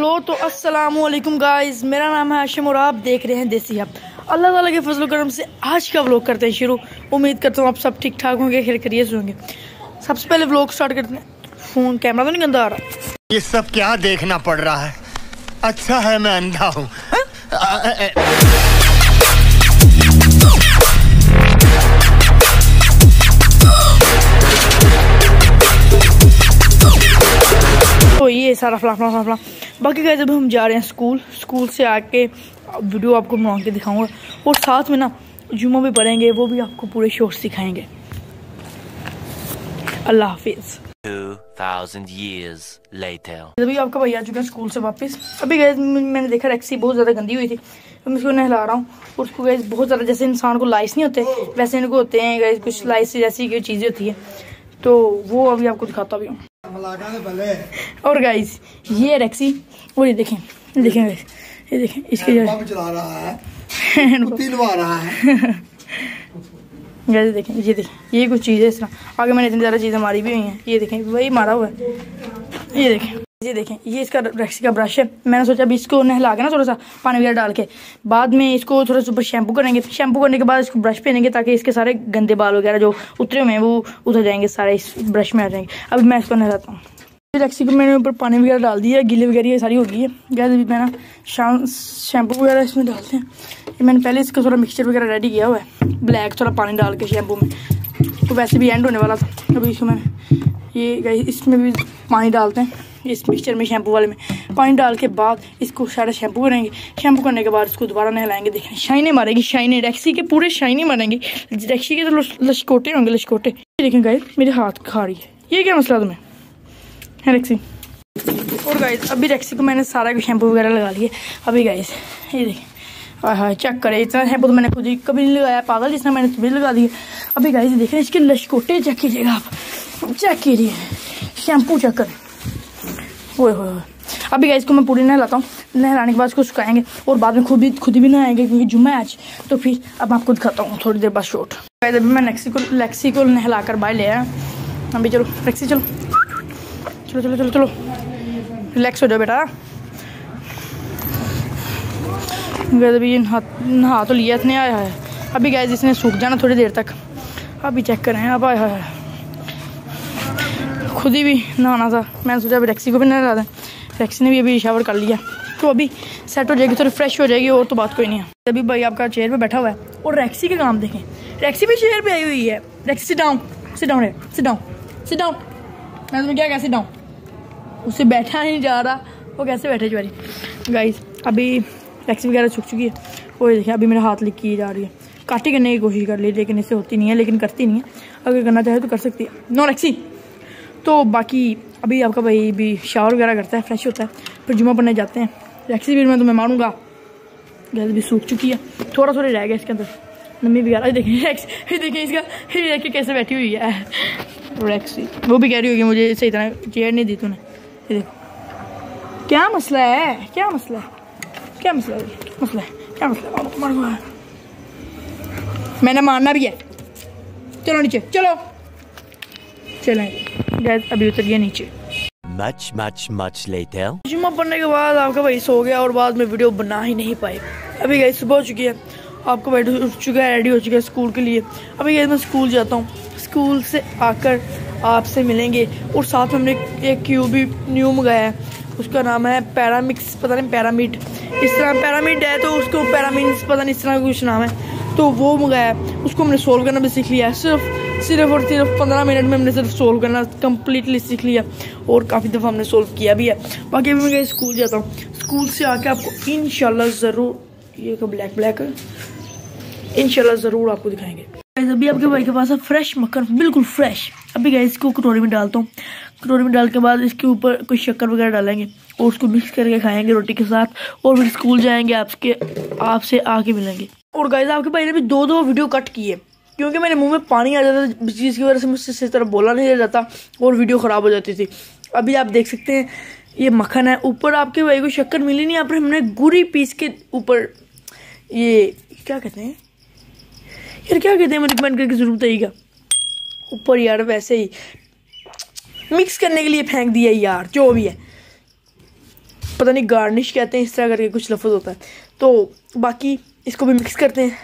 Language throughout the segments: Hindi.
लो तो अस्सलाम वालेकुम गाइस। मेरा नाम है आशिम और आप देख रहे हैं देसी हब। अल्लाह ताला के फजल करम से आज का व्लॉग करते हैं शुरू। उम्मीद करता हूँ आप सब ठीक ठाक होंगे खैर करिए होंगे। सबसे पहले व्लॉग स्टार्ट करते हैं। फ़ोन कैमरा तो नहीं गंदा आ रहा? ये सब क्या देखना पड़ रहा है? अच्छा है मैं अंधा हूँ। तो ये सारा फला फला फला फला। बाकी गए जब हम जा रहे हैं स्कूल स्कूल से आके वीडियो आपको बना के दिखाऊँगा. और साथ में ना जुम्मा भी पढ़ेंगे वो भी आपको पूरे शोर सिखाएँगे. अल्लाह हाफिज़. 2000 years later. अभी आपका भैया आ चुका है स्कूल से वापस अभी गए मैंने देखा रैक्सी बहुत ज़्यादा गंदी हुई थी. तो मैं उसको नहला रहा हूँ और उसको गए बहुत ज़्यादा जैसे इंसान को लाइस नहीं होते वैसे इनको होते हैं गए कुछ लाइस जैसी कोई चीज़ें होती है. तो वो अभी आपको दिखाता भी हूँ. और गाइस ये रैक्सी और ये देखें देखें ये देखें इसके जो चला रहा है। नवा रहा है। जैसे देखें ये देखें ये कुछ चीज़ है इस तरह। आगे मैंने इतनी ज़्यादा चीज़ें मारी भी हुई हैं। ये देखें वही मारा हुआ है। ये देखें ये देखें ये इसका रैक्सी का ब्रश है। मैंने सोचा अभी इसको नहला के ना थोड़ा सा पानी वगैरह डाल के। बाद में इसको थोड़ा सा ऊपर शैम्पू करेंगे। शैम्पू करने के बाद इसको ब्रश पहनेंगे ताकि इसके सारे गंदे बाल वगैरह जो उतरे हुए हैं वो उतर जाएँगे सारे इस ब्रश में आ जाएँगे। अभी मैं इसको नहलाता हूँ। रैक्सी को मैंने ऊपर पानी वगैरह डाल दिया, गिले वगैरह, ये सारी हो गई है। गैस अभी मैं ना शाम शैम्पू वगैरह इसमें डालते हैं। ये मैंने पहले इसका थोड़ा मिक्सचर वगैरह रेडी किया हुआ है। ब्लैक थोड़ा पानी डाल के शैम्पू में। तो वैसे भी एंड होने वाला था। अभी इसको मैंने ये गई इसमें भी पानी डालते हैं। इस मिक्सचर में शैम्पू वाले में। पानी डाल के बाद इसको सारा शैम्पू करेंगे शैम्पू करने के बाद इसको दोबारा नहलाएँगे। देखें शाइने मारेगी शाइने रैक्सी के पूरे शाइने मारेंगे। रैक्सी के तो लशकोटे होंगे, लशकोटे। देखें गाइस मेरे हाथ खा रही है। ये क्या मसला तुम्हें? है रैक्सी और गाइस अभी रैक्सी को मैंने सारा कुछ शैम्पू वगैरह लगा लिए। अभी गाइस ये देखें। हाँ हाँ चेक करे। इतना शैम्पू तो मैंने खुद ही कभी नहीं लगाया। पागल जितना मैंने तुम्हें लगा दिया। अभी गाइस देखें इसके लशकोटे चेक कीजिएगा आप। चेक कीजिए। शैम्पू चेक करें। होए होए। अभी गाइस को मैं पूरी नहलाता हूँ। नहलाने के बाद उसको सुखाएँगे। और बाद में खुद भी खुद भी नहाएँगे, क्योंकि जुम्मे आज। तो फिर अब आपको दिखाता हूँ थोड़ी देर बाद शॉर्ट गाइस अभी मैं लेक्सी को लेक्सी को नहला कर बाहर ले आया। अभी चलो लेक्सी चलो। चलो चलो चलो चलो। रिलैक्स हो जाओ बेटा। गैस अभी नहा नहा तो लिया, इतने आया है। अभी गैस इसने सूख जाना थोड़ी देर तक। अभी चेक करें, अब आया है। खुद ही भी नहाना था। मैंने सोचा अभी टैक्सी को भी नहला दें। टैक्सी ने भी अभी शावर कर लिया। तो अभी सेट हो जाएगी, थोड़ी फ्रेश हो जाएगी, और तो बात कोई नहीं है। अभी भाई आपका चेयर पे बैठा हुआ है, और रैक्सी के काम देखें। रैक्सी भी चेयर पे आई हुई है। Rexy sit down sit down है सिट डाउन सिट डाउन मैं तुम्हें क्या कैसे डाउन उससे बैठा नहीं जा रहा। वो कैसे बैठे चुरी गाइस अभी टैक्सी वगैरह छुक चुकी है। वो देखिए, अभी मेरा हाथ लिखी जा रही है। काटी करने की कोशिश कर ली, लेकिन इससे होती नहीं है, लेकिन करती नहीं है। अगर करना चाहे तो कर सकती है। नो टैक्सी तो बाकी अभी आपका भाई भी शावर वगैरह करता है फ्रेश होता है, फिर जुमा पढ़ने जाते हैं। टैक्सी भी मैं तुम्हें मारूँगा। गैस भी सूख चुकी है। थोड़ा थोड़ा रह गया इसके अंदर। नमी वगैरह देखिए देखिए इसका। ये देखिए कैसे बैठी हुई है। रैक्सी वो भी कह रही होगी मुझे, सही तरह चेयर नहीं दी तूने। देखो। क्या मसला है? क्या मसला है? क्या मसला है? मसला है। क्या मसला है? मर गया मैंने मारना भी है। चलो नीचे। चलो। चलें। गैस अभी उतर गया नीचे। Much much much later. जुम्मा पढ़ने के बाद आपका भाई सो गया और बाद में वीडियो बना ही नहीं पाए। अभी गई सुबह हो चुकी है। आपका भाई उठ चुका है रेडी हो चुका है स्कूल के लिए। अभी गई मैं स्कूल जाता हूँ। स्कूल से आकर आपसे मिलेंगे। और साथ में हमने एक क्यूब भी न्यू मंगाया है। उसका नाम है पैरामिक्स, पता नहीं पैरामिड इस तरह पैरामिड है तो उसको पैरामिड्स पता नहीं, इस तरह कुछ नाम है। तो वो मंगाया है। उसको हमने सोल्व करना भी सीख लिया है। सिर्फ़ सिर्फ़ और सिर्फ़ पंद्रह मिनट में हमने सिर्फ़ सोल्व करना कम्प्लीटली सीख लिया। और काफ़ी दफ़ा हमने सोल्व किया भी है। बाकी अभी मैं स्कूल जाता हूँ। स्कूल से आके आपको इन ज़रूर, ये ब्लैक ब्लैक इनशाला ज़रूर आपको दिखाएँगे। Guys, अभी आपके भाई के पास है फ्रेश मक्खन बिल्कुल फ्रेश अभी गए इसको कटोरी में डालता हूँ। कटोरी में डाल के बाद इसके ऊपर कुछ शक्कर वगैरह डालेंगे और उसको मिक्स करके खाएँगे रोटी के साथ और फिर स्कूल जाएँगे आपके आपसे आके मिलेंगे। और गाइस आपके भाई ने भी दो दो वीडियो कट किए। क्योंकि मेरे मुँह में पानी आ जाता था जिसकी वजह से मुझसे इस तरह बोला नहीं जाता और वीडियो ख़राब हो जाती थी। अभी आप देख सकते हैं ये मक्खन है। ऊपर आपके भाई को शक्कर मिली नहीं यहाँ पर हमने गुरी पीस के ऊपर ये क्या कहते हैं? यार क्या कहते हैं मुझे कमेंट करके ज़रूर बताइएगा ऊपर यार वैसे ही। मिक्स करने के लिए फेंक दिया यार, जो भी है। पता नहीं गार्निश कहते हैं, इस तरह करके कुछ लफ्ज़ होता है। तो बाकी इसको भी मिक्स करते हैं,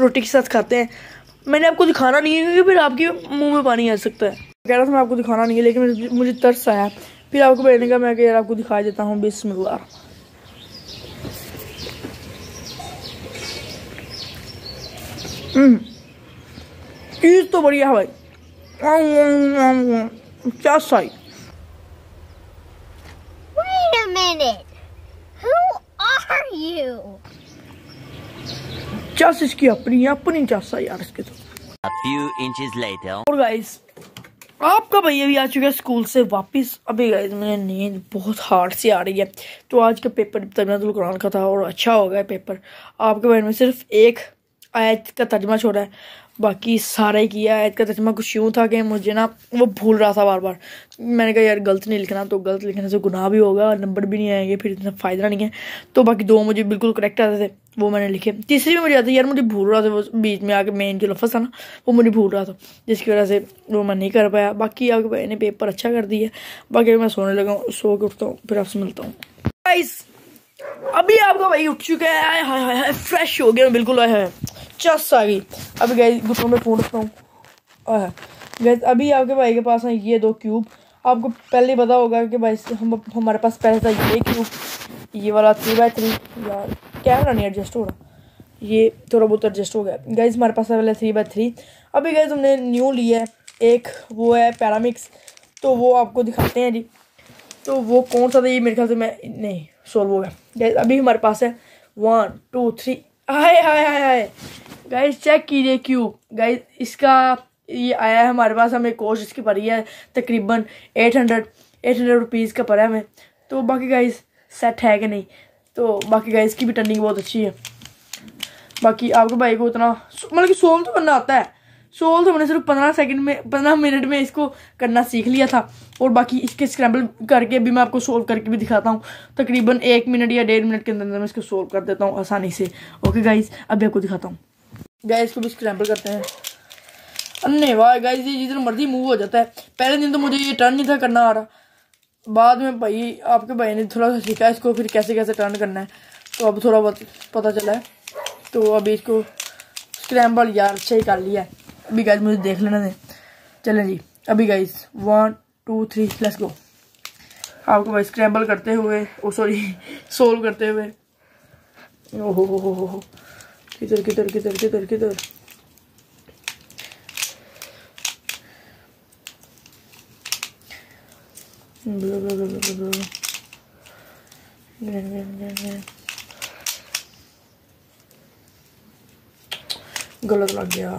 रोटी के साथ खाते हैं। मैंने आपको दिखाना नहीं है, क्योंकि फिर आपके मुँह में पानी आ सकता है। कह रहा था मैं आपको दिखाना नहीं है, लेकिन मुझे तरस आया। फिर आपको बैठने का मैं यार आपको दिखा देता हूँ, बिस्मिल्लाह। चीज़ तो बढ़िया है भाई। क्या सही Wait a minute. Who are you? चस इसकी अपनी अपनी चस यार इसके तो? A few inches later. और गाइस आपका भैया भी आ चुका है स्कूल से वापस। अभी गाइस मुझे नींद बहुत हार्ड से आ रही है। तो आज का पेपर तबीयतुल कुरान का था और अच्छा हो गया पेपर आपके बारे में सिर्फ़ एक आयत का तर्जमा छोड़ा है। बाकी सारा ही किया आयत का तर्जमा कुछ यूँ था कि मुझे ना वो भूल रहा था बार बार मैंने कहा, यार, गलत नहीं लिखना। तो गलत लिखने से गुनाह भी होगा, नंबर भी नहीं आएँगे, फिर इतना फ़ायदा नहीं है। तो बाकी दो मुझे बिल्कुल करेक्ट आते थे, वो मैंने लिखे। तीसरी भी मुझे आती यार, मुझे भूल रहा था। वो बीच में आके मेन जो लफ्ज़ था ना, वो मुझे भूल रहा था, जिसकी वजह से वो मैं नहीं कर पाया। बाकी आपके भाई ने पेपर अच्छा कर दिया। बाकी मैं सोने लगा सो के उठता हूँ, फिर आपसे मिलता हूँ। अभी आपका भाई उठ चुका है हाय हाय हाय फ्रेश हो गया बिल्कुल आया है। चस आ गई अभी गए घुटनों में फ़ोन रखता हूँ। अभी आपके भाई के पास है ये दो क्यूब आपको पहले पता होगा कि भाई, हम हमारे पास पहले था ये क्यूब ये वाला थ्री बाई थ्री यार कैमरा नहीं एडजस्ट हो रहा. ये थोड़ा बहुत एडजस्ट हो गया. गैस हमारे पास पहले थ्री बाई थ्री अभी गैस हमने न्यू लिया है. एक, वो है पैरामिक्स तो वो आपको दिखाते हैं जी. तो वो कौन सा था ये मेरे ख्याल से मैं, नहीं सोल्व हो गया. गैस अभी हमारे पास है one two three hi hi hi hi. Guys check कीजिए क्यों? गाइस इसका ये आया है हमारे पास, हमें कोर्स इसकी पड़ी है, तकरीबन eight hundred eight hundred rupees का पड़ा है हमें। तो बाकी गाइस सेट है कि नहीं? तो बाकी गाइस की भी टर्निंग बहुत अच्छी है। बाकी आपके भाई को उतना मतलब कि सोल्व तो करना आता है। सोल्व तो मैंने सिर्फ़ पंद्रह सेकंड में, पंद्रह मिनट में इसको करना सीख लिया था। और बाकी इसके स्क्रैम्बल करके भी मैं आपको सोल्व करके भी दिखाता हूँ। तकरीबन एक मिनट या डेढ़ मिनट के अंदर अंदर मैं इसको सोल्व कर देता हूँ आसानी से। ओके गाइज़ अभी आपको दिखाता हूँ। गैस इसको भी स्क्रैम्बल करते हैं। अन्य वाह गैस ये जितना मर्ज़ी मूव हो जाता है। पहले दिन तो मुझे ये टर्न नहीं था करना आ रहा। बाद में भाई, आपके भाई ने थोड़ा सा सीखा इसको फिर कैसे कैसे टर्न करना है। तो अब थोड़ा बहुत पता चला है। तो अभी इसको स्क्रैम्बल यार अच्छा ही कर लिया अभी गैस मुझे देख लेना दें चलें जी, अभी guys one two three let's go आपको भाई स्क्रैम्बल करते हुए, ओ सॉरी सोल्व करते हुए। ओहो हो हो हो। किधर किधर किधर किधर किधर? गलत लग गया।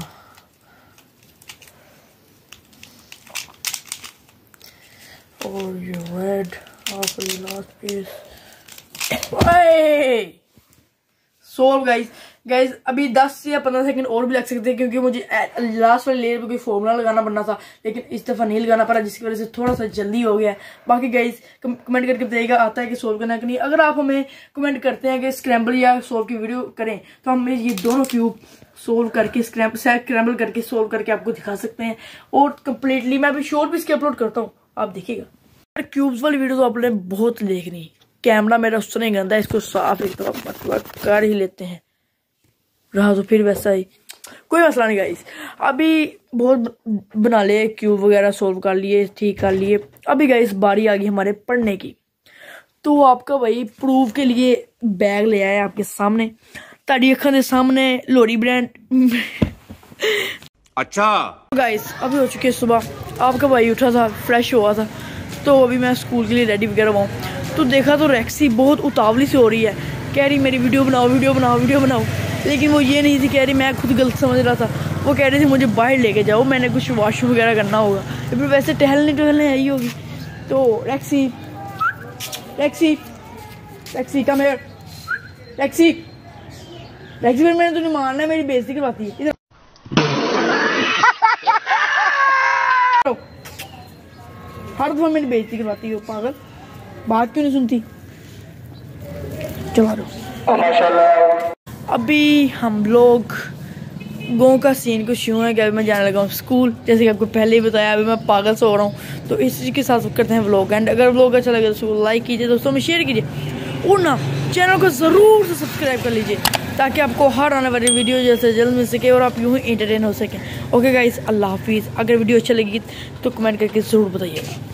और ये red the last piece. Solve guys guys अभी 10 या 15 सेकंड और भी लग सकते हैं, क्योंकि मुझे लास्ट वाले लेयर पे कोई फॉर्मूला लगाना पड़ना था, लेकिन इस दफ़ा नहीं लगाना पड़ा, जिसकी वजह से थोड़ा सा जल्दी हो गया। बाकी गाइज़ कमेंट करके बताइएगा, आता है कि सोल्व करना कि नहीं। अगर आप हमें कमेंट करते हैं कि स्क्रैम्बल या सोल्व की वीडियो करें तो हम ये दोनों क्यूब सोल्व करके स्क्रैम्बल करके सोल्व करके आपको दिखा सकते हैं। और कम्प्लीटली मैं अभी शॉर्ट भी इसके अपलोड करता हूँ, आप देखिएगा। क्यूब्स वाली वीडियो तो आपने बहुत देखनी। कैमरा मेरा उससे नहीं गंदा इसको साफ़ एक तरफ़ मतलब कर ही लेते हैं। रहा तो फिर वैसा ही। कोई मसला नहीं गाइस अभी बहुत बना लिए क्यूब वगैरह सोल्व कर लिए ठीक कर लिए। अभी गाइस बारी आ गई हमारे पढ़ने की। तो आपका भाई प्रूफ के लिए बैग ले आया आपके सामने। ताड़ी अखा के सामने लोरी ब्रांड अच्छा। गाइस अभी हो चुकी है सुबह। आपका भाई उठा था फ्रेश हुआ था। तो अभी मैं स्कूल के लिए रेडी वगैरह हुआ तो देखा तो रैक्सी बहुत उतावली से हो रही है। कह रही मेरी वीडियो बनाओ वीडियो बनाओ वीडियो बनाओ। लेकिन वो ये नहीं थी, कह रही, मैं खुद गलत समझ रहा था। वो कह रही थी, मुझे बाहर लेके जाओ, मैंने कुछ वॉशरूम वगैरह करना होगा। फिर वैसे टहलने टहलने आई होगी। तो रैक्सी रैक्सी रैक्सी कम हेयर रैक्सी रैक्सी फिर मैंने तुझे मारना है, मेरी बेइज्जती करवाती है। इधर हर दफ़ा मेरी बेइज्जती करवाती है पागल। बात क्यों नहीं सुनती? चला अभी हम लोग गाँव का सीन कुछ यूँ है कि अभी मैं जाने लगा हूँ स्कूल जैसे कि आपको पहले ही बताया, अभी मैं पागल से हो रहा हूँ। तो इस चीज़ के साथ करते हैं व्लॉग एंड अगर व्लॉग अच्छा लगे तो उसको लाइक कीजिए, दोस्तों में शेयर कीजिए। और ना चैनल को ज़रूर से सब्सक्राइब कर लीजिए, ताकि आपको हर आने वाली वीडियो जैसे जल्द मिल सके और आप यूँ ही इंटरटेन हो सकें। ओके गाइस अल्लाह हाफिज़। अगर वीडियो अच्छी लगी तो कमेंट करके ज़रूर बताइएगा।